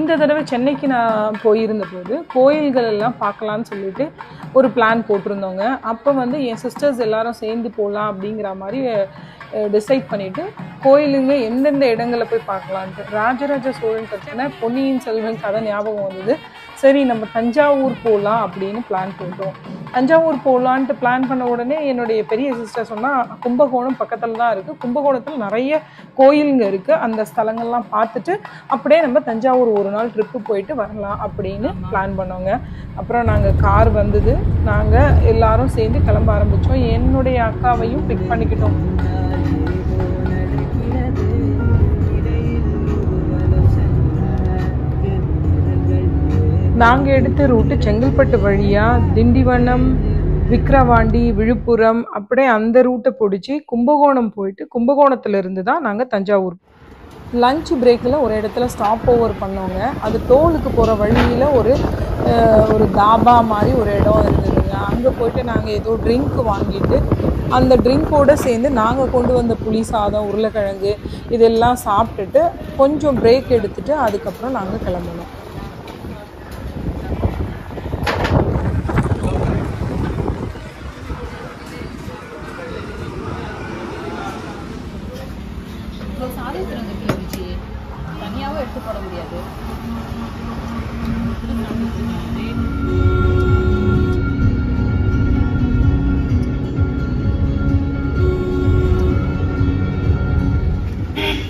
இந்த தடவை சென்னைக்கு நான் போயிருந்த போது கோயில்கள் எல்லாம் பார்க்கலான்னு சொல்லிட்டு ஒரு பிளான் போட்டிருந்தோங்க. அப்போ வந்து என் சிஸ்டர்ஸ் எல்லாரும் சேர்ந்து போகலாம் அப்படிங்கிற மாதிரி டிசைட் பண்ணிட்டு கோயிலுங்க எந்தெந்த இடங்களில் போய் பார்க்கலான்ட்டு ராஜராஜ சோழன் கட்டின பொன்னியின் செல்வன் கதை ஞாபகம் வந்தது. சரி நம்ம தஞ்சாவூர் போகலாம் அப்படின்னு பிளான் போட்டோம். தஞ்சாவூர் போகலான்ட்டு பிளான் பண்ண உடனே என்னுடைய பெரிய சிஸ்டர் சொன்னால் கும்பகோணம் பக்கத்தில் தான் இருக்குது கும்பகோணத்தில் நிறைய கோயிலுங்க இருக்குது அந்த ஸ்தலங்கள்லாம் பார்த்துட்டு அப்படியே நம்ம தஞ்சாவூர் ஒரு நாள் ட்ரிப்பு போயிட்டு வரலாம் அப்படின்னு பிளான் பண்ணோங்க. அப்புறம் நாங்கள் கார் வந்தது. நாங்கள் எல்லாரும் சேர்ந்து கிளம்ப ஆரம்பித்தோம் என்னுடைய அக்காவையும் பிக் பண்ணிக்கிட்டோம். நாங்கள் எடுத்த ரூட்டு செங்கல்பட்டு வழியாக திண்டிவனம் விக்ரவாண்டி விழுப்புரம் அப்படியே அந்த ரூட்டை பிடிச்சி கும்பகோணம் போயிட்டு கும்பகோணத்துலேருந்து தான் நாங்கள் தஞ்சாவூர். லஞ்ச் பிரேக்கில் ஒரு இடத்துல ஸ்டாப் ஓவர் பண்ணோங்க. அது டோலுக்கு போகிற வழியில் ஒரு ஒரு தாபா மாதிரி ஒரு இடம் இருந்ததுங்க. அங்கே போயிட்டு நாங்கள் ஏதோ ட்ரிங்க் வாங்கிட்டு அந்த ட்ரிங்க்கோடு சேர்ந்து நாங்கள் கொண்டு வந்த புளி சாதம் உருளைக்கிழங்கு இதெல்லாம் சாப்பிட்டுட்டு கொஞ்சம் பிரேக் எடுத்துட்டு அதுக்கப்புறம் நாங்கள் கிளம்பணும்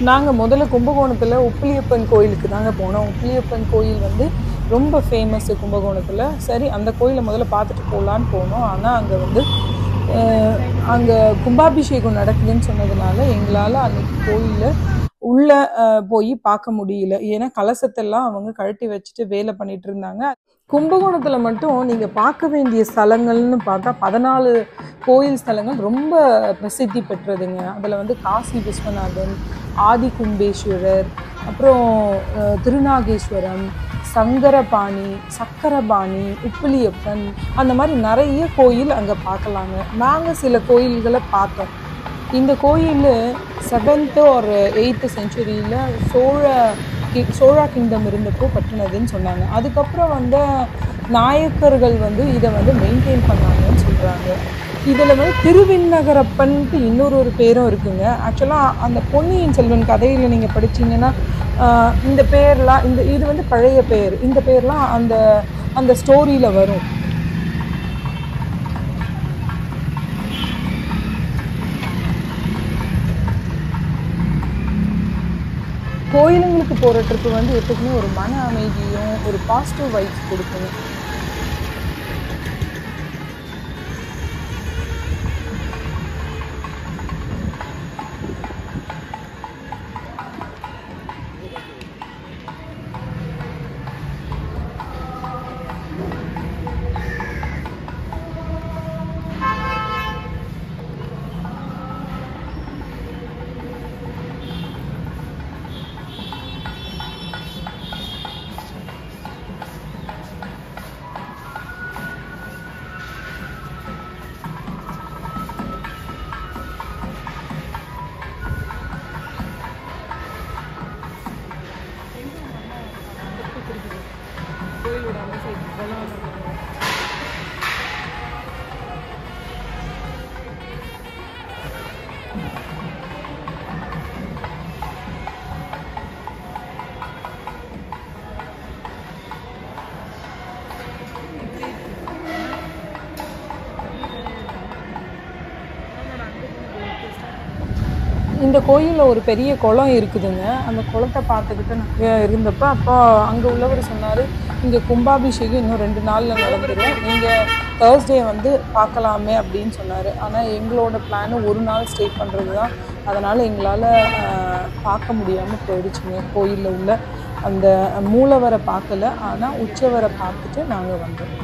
நாங்கள் முதல்ல கும்பகோணத்தில் உப்பிலியப்பன் கோயிலுக்கு தாங்க போனோம். உப்பிலியப்பன் கோயில் வந்து ரொம்ப ஃபேமஸ்ஸு கும்பகோணத்தில். சரி அந்த கோயிலை முதல்ல பார்த்துட்டு போகலான்னு போனோம். ஆனால் அங்கே வந்து அங்கே கும்பாபிஷேகம் நடக்குதுன்னு சொன்னதுனால எங்களால் அன்றைக்கி கோயிலில் உள்ளே போய் பார்க்க முடியல. ஏன்னா கலசத்தெல்லாம் அவங்க கழட்டி வச்சுட்டு வேலை பண்ணிட்டு இருந்தாங்க. கும்பகோணத்தில் மட்டும் நீங்கள் பார்க்க வேண்டிய ஸ்தலங்கள்னு பார்த்தா பதினாலு கோயில் ஸ்தலங்கள் ரொம்ப பிரசித்தி பெற்றதுங்க. அதில் வந்து காசி விஸ்வநாதன் ஆதி கும்பேஸ்வரர் அப்புறம் திருநாகேஸ்வரம் சங்கரபாணி சக்கரபாணி உப்பிலியப்பன் அந்த மாதிரி நிறைய கோயில் அங்கே பார்க்கலாங்க. நாங்கள் சில கோயில்களை பார்த்தோம். இந்த கோயில் செவன்த்து ஒரு எயித்து செஞ்சுரியில் சோழ கி சோழா கிங்டம் இருந்தப்போ கட்டினதுன்னு சொன்னாங்க. அதுக்கப்புறம் வந்த நாயக்கர்கள் வந்து இதை வந்து மெயின்டைன் பண்ணாங்கன்னு சொல்கிறாங்க இதில் வந்து திருவிண்ணகரப்பன்ட்டு இன்னொரு ஒரு பேரும் இருக்குங்க. ஆக்சுவலாக அந்த பொன்னியின் செல்வன் கதையில் நீங்கள் படிச்சீங்கன்னா இந்த பேர்லாம் இந்த இது வந்து பழைய பேர். இந்த பேர்லாம் அந்த அந்த ஸ்டோரியில் வரும். கோயிலுங்களுக்கு போகிற ட்ரிப்பு வந்து எப்போதுமே ஒரு மன அமைதியும் ஒரு பாசிட்டிவ் வைப்ஸ் கொடுக்கும். Thank you. இந்த கோயிலில் ஒரு பெரிய குளம் இருக்குதுங்க. அந்த குளத்தை பார்த்துக்கிட்டு நான் இருந்தப்போ அப்போ அங்கே உள்ளவர் சொன்னார் இங்கே கும்பாபிஷேகம் இன்னும் ரெண்டு நாளில் நடந்துடும் நீங்கள் தேர்ஸ்டே வந்து பார்க்கலாமே அப்படின்னு சொன்னார். ஆனால் எங்களோட பிளானு ஒரு நாள் ஸ்டே பண்ணுறது தான் அதனால் எங்களால் பார்க்க முடியாமல் போயிடுச்சுங்க. கோயிலில் உள்ள அந்த மூலவரை பார்க்கல. ஆனால் உச்சவரை பார்த்துட்டு நாங்கள் வந்தோம்.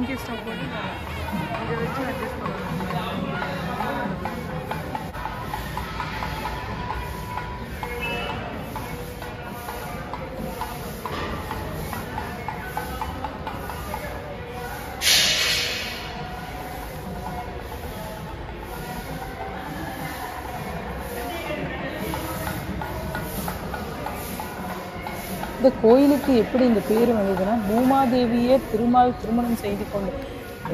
இங்கே ஸ்டாப் பண்ணி இதை வச்சு அட்ஜஸ்ட் பண்ணலாம் இந்த கோயிலுக்கு எப்படி இந்த பேர் வந்ததுன்னா பூமாதேவியே திருமால் திருமணம் செய்து கொண்டு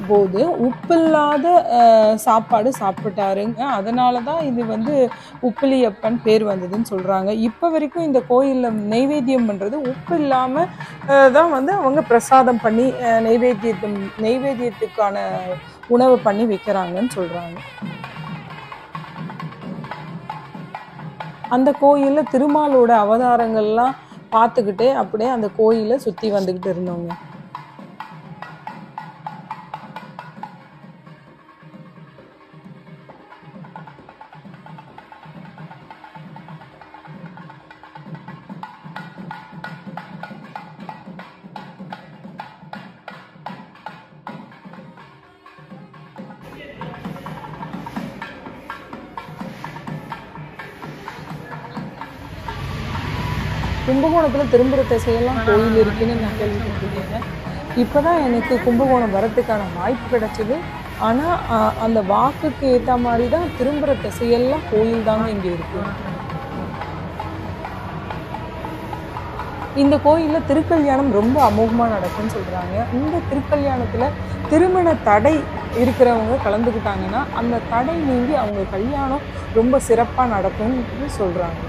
போது உப்பில்லாத சாப்பாடு சாப்பிட்டாருங்க. அதனால தான் இது வந்து உப்பிலியப்பன் பேர் வந்ததுன்னு சொல்கிறாங்க இப்போ வரைக்கும் இந்த கோயிலில் நெய்வேத்தியம் பண்ணுறது உப்பு இல்லாமல் தான் வந்து அவங்க பிரசாதம் பண்ணி நெய்வேத்தியத்து நெய்வேத்தியத்துக்கான உணவு பண்ணி வைக்கிறாங்கன்னு சொல்கிறாங்க அந்த கோயிலில் திருமாலோட அவதாரங்கள்லாம் பார்த்துக்கிட்டே அப்படியே அந்த கோயிலை சுற்றி வந்துக்கிட்டு இருந்தோங்க. கும்பகோணத்தில் திரும்புகிற திசையெல்லாம் கோயில் இருக்குன்னு நான் கேள்விப்பட்டிருக்கேன். இப்போ தான் எனக்கு கும்பகோணம் வரத்துக்கான வாய்ப்பு கிடைச்சிது. ஆனால் அந்த வாக்குக்கு ஏற்ற மாதிரி தான் திரும்புகிற திசையெல்லாம் கோயில் தாங்க இங்கே இருக்கு. இந்த கோயிலில் திருக்கல்யாணம் ரொம்ப அமோகமாக நடக்கும்னு சொல்கிறாங்க இந்த திருக்கல்யாணத்தில் திருமண தடை இருக்கிறவங்க கலந்துக்கிட்டாங்கன்னா அந்த தடை நீங்கி அவங்க கல்யாணம் ரொம்ப சிறப்பாக நடக்கும்னு சொல்கிறாங்க